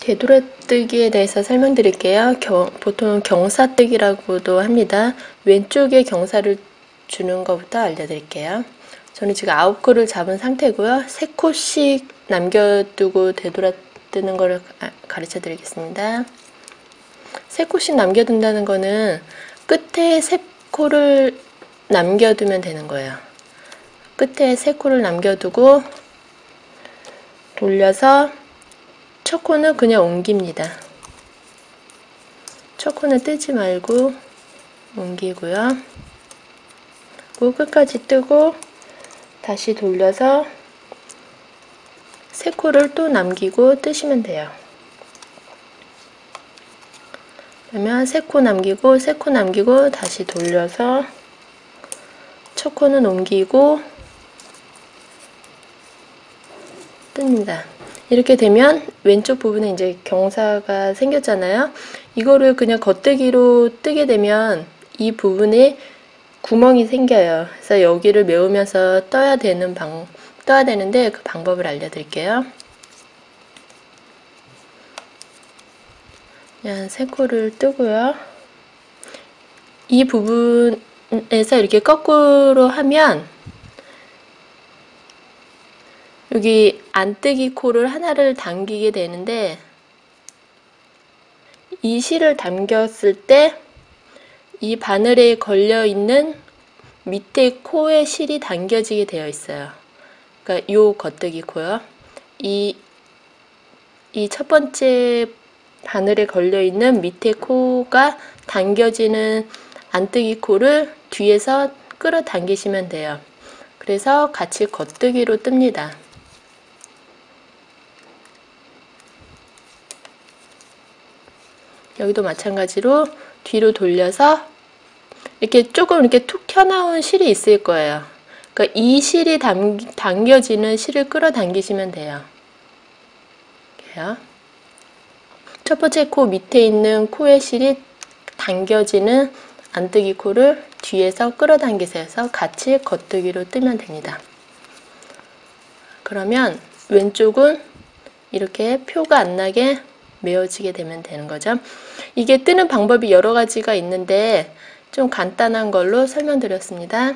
되돌아뜨기에 대해서 설명드릴게요. 경, 보통 경사뜨기라고도 합니다. 왼쪽에 경사를 주는 것부터 알려드릴게요. 저는 지금 아홉 코를 잡은 상태고요. 세 코씩 남겨두고 되돌아뜨는 것을 가르쳐 드리겠습니다. 세 코씩 남겨둔다는 거는 끝에 세 코를 남겨두면 되는 거예요. 끝에 세 코를 남겨두고 돌려서 첫 코는 그냥 옮깁니다. 첫 코는 뜨지 말고 옮기고요. 그 끝까지 뜨고 다시 돌려서 세 코를 또 남기고 뜨시면 돼요. 그러면 세 코 남기고 세 코 남기고 다시 돌려서 첫 코는 옮기고 뜹니다. 이렇게 되면 왼쪽 부분에 이제 경사가 생겼잖아요. 이거를 그냥 겉뜨기로 뜨게 되면 이 부분에 구멍이 생겨요. 그래서 여기를 메우면서 떠야 되는 방, 떠야 되는데 그 방법을 알려드릴게요. 그냥 세 코를 뜨고요. 이 부분에서 이렇게 거꾸로 하면 여기 안뜨기 코를 하나를 당기게 되는데 이 실을 당겼을 때 이 바늘에 걸려 있는 밑에 코의 실이 당겨지게 되어 있어요. 그러니까 요 겉뜨기 코요. 이 이 첫 번째 바늘에 걸려 있는 밑에 코가 당겨지는 안뜨기 코를 뒤에서 끌어당기시면 돼요. 그래서 같이 겉뜨기로 뜹니다. 여기도 마찬가지로 뒤로 돌려서 이렇게 조금 이렇게 툭 튀어나온 실이 있을 거예요. 그러니까 이 실이 당, 당겨지는 실을 끌어당기시면 돼요. 이렇게요. 첫 번째 코 밑에 있는 코의 실이 당겨지는 안뜨기 코를 뒤에서 끌어당기셔서 같이 겉뜨기로 뜨면 됩니다. 그러면 왼쪽은 이렇게 표가 안 나게 메어지게 되면 되는 거죠. 이게 뜨는 방법이 여러 가지가 있는데 좀 간단한 걸로 설명드렸습니다.